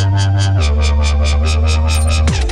Thank you.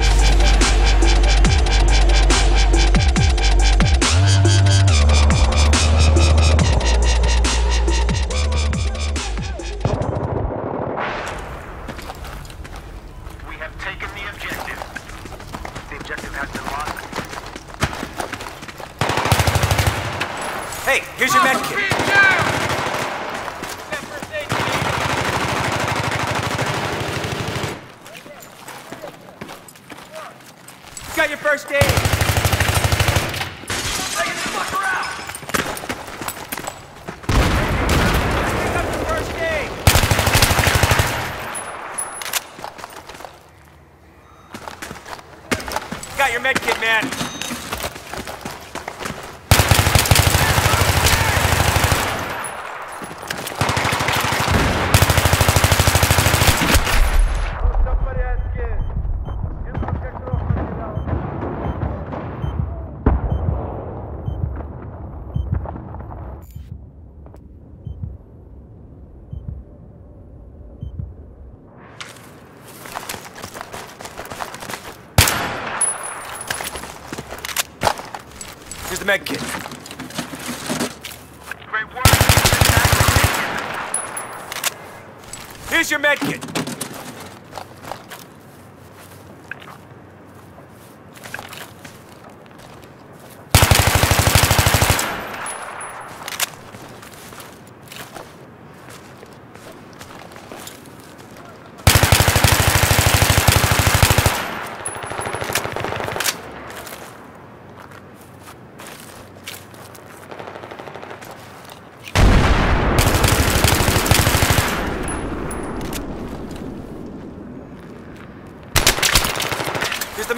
stage. Got your med kit, man. medkit. Great work. Here's your med kit.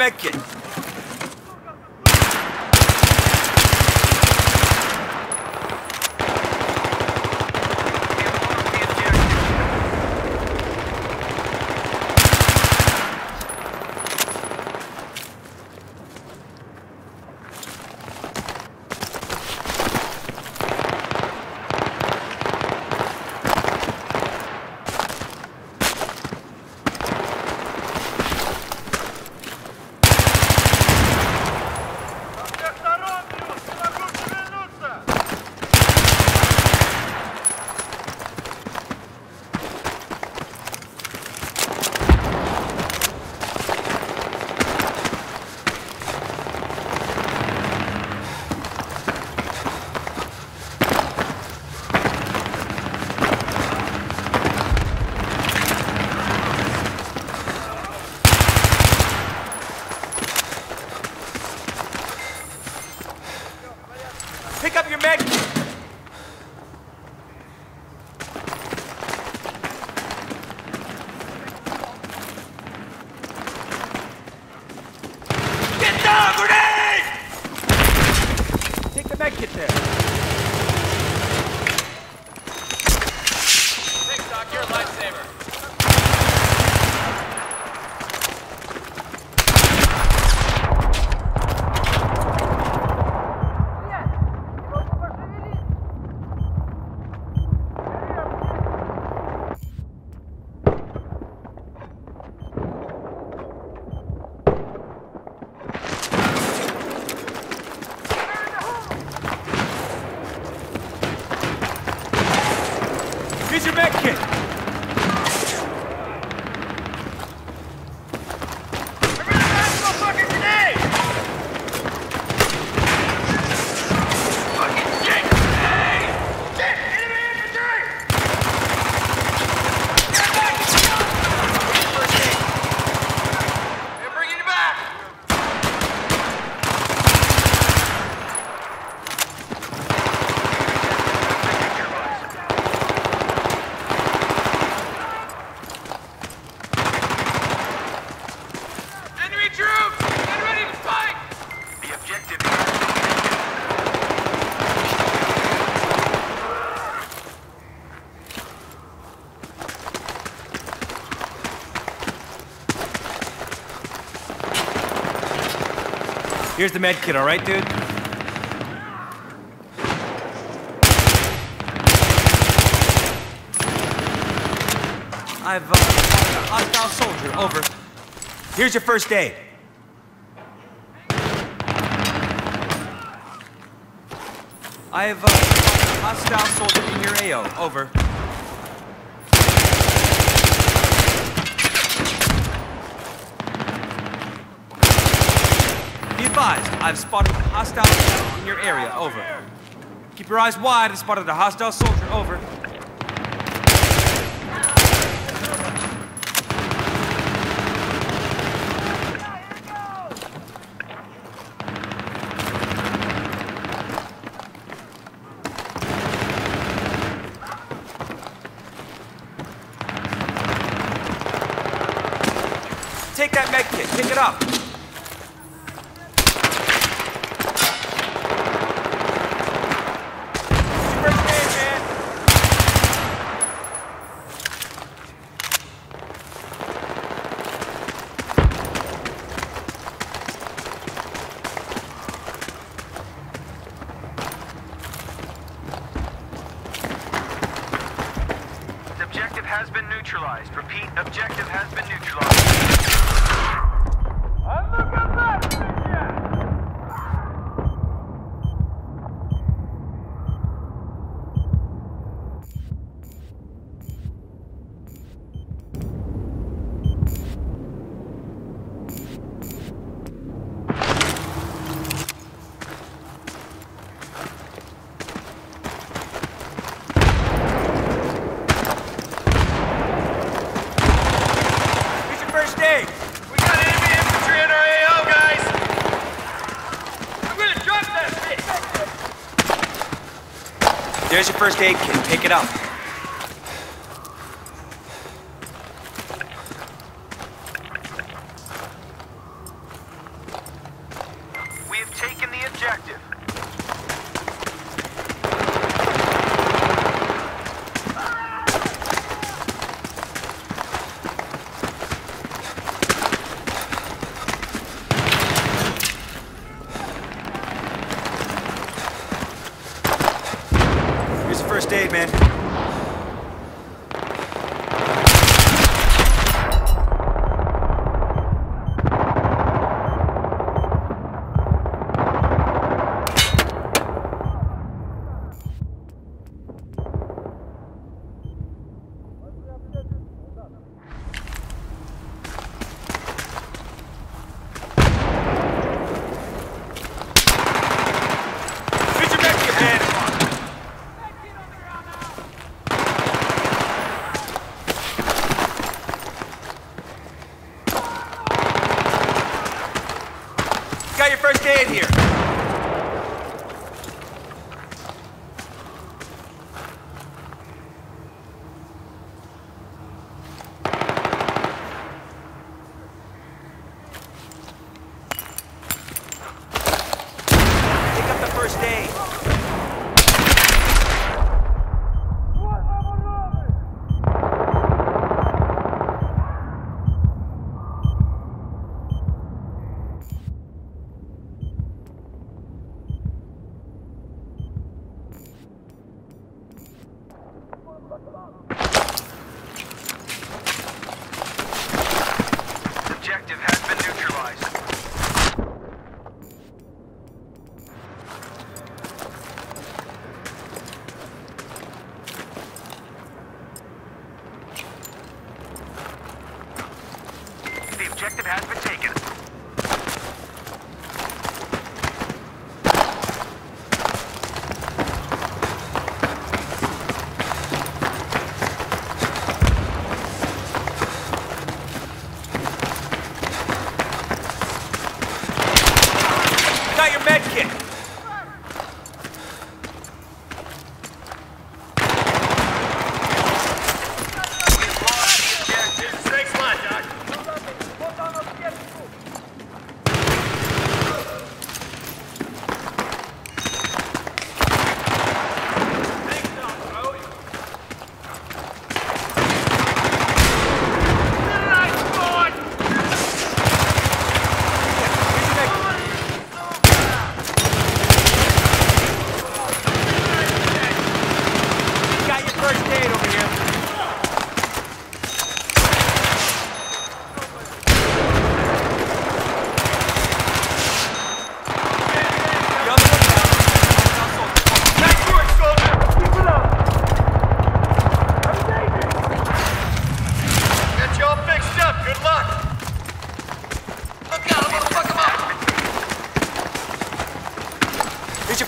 como é que é? Here's the med kit, all right, dude? I've uh, a hostile soldier. Over. Here's your first aid. I've uh, a hostile soldier in your AO. Over. Advised, I've spotted a hostile soldier in your area. Over. Keep your eyes wide. I've spotted a hostile soldier. Over. Take that med kit. Pick it up. First aid, man. The objective has been neutralized. Repeat, objective has been neutralized. Here's your first aid. We got enemy infantry in our AO, guys! I'm gonna drop that bitch! There's your first aid kit. Pick it up.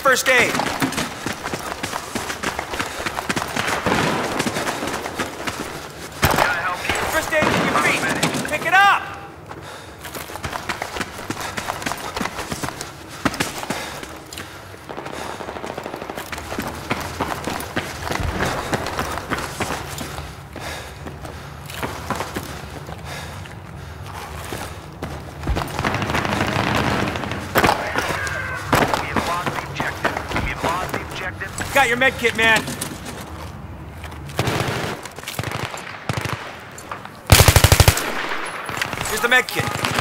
first aid. med kit, man. Here's the med kit.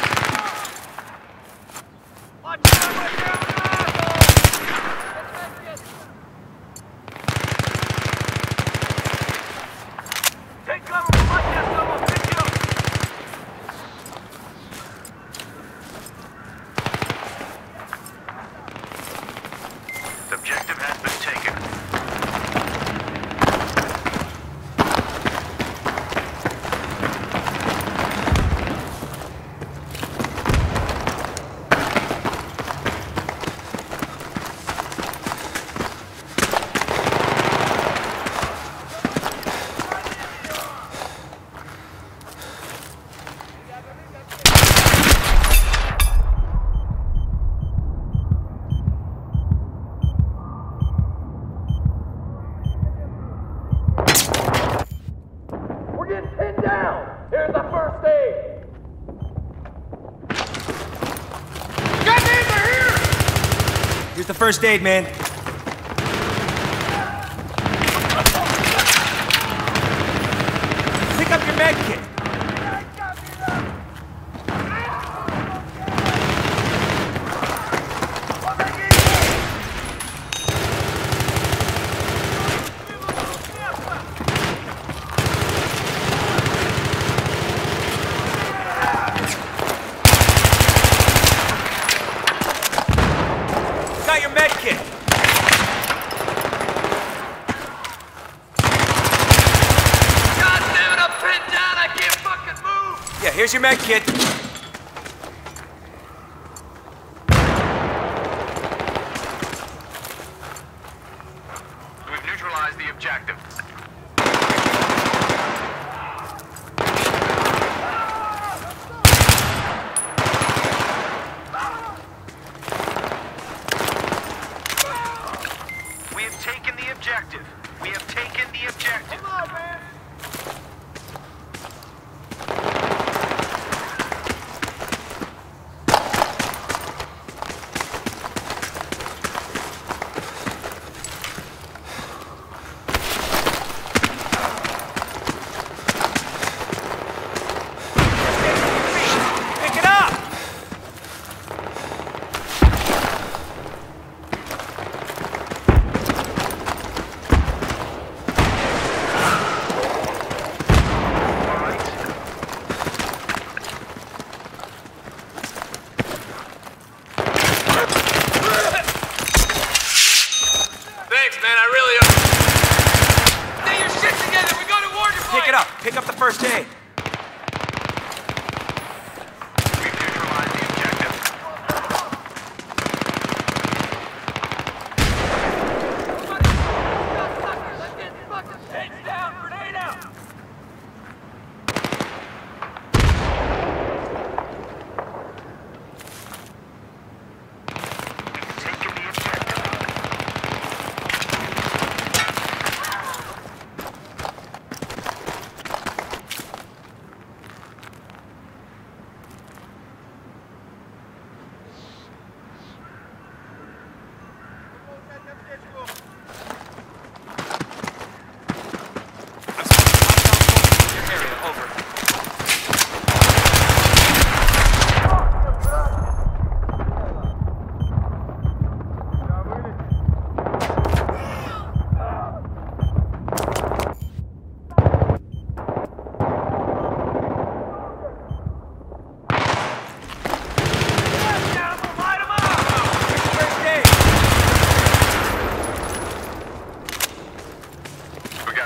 first aid, man. Pick up your med kit. Yeah, here's your med kit. Pick up the first aid.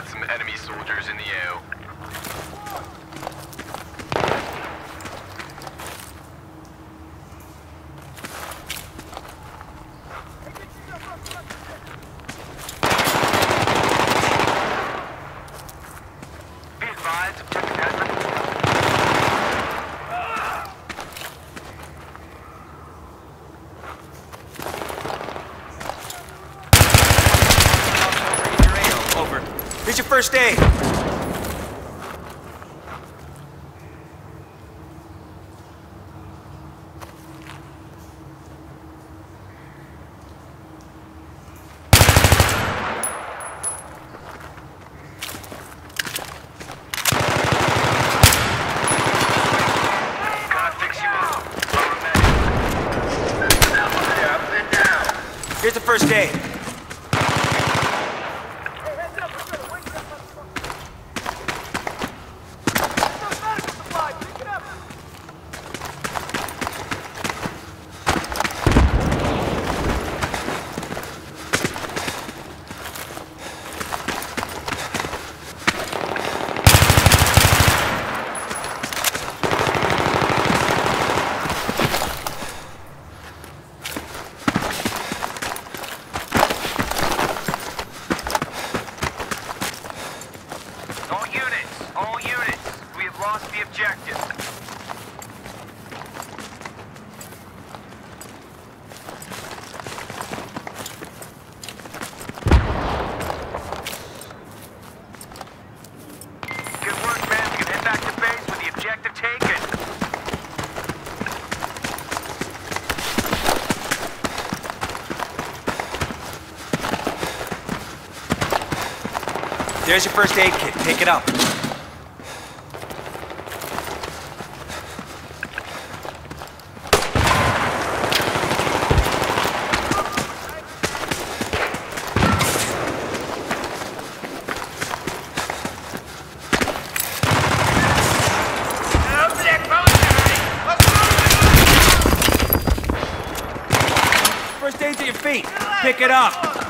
some enemy soldiers in the air. There's your first aid kit. Take it up. First your feet. Pick it up.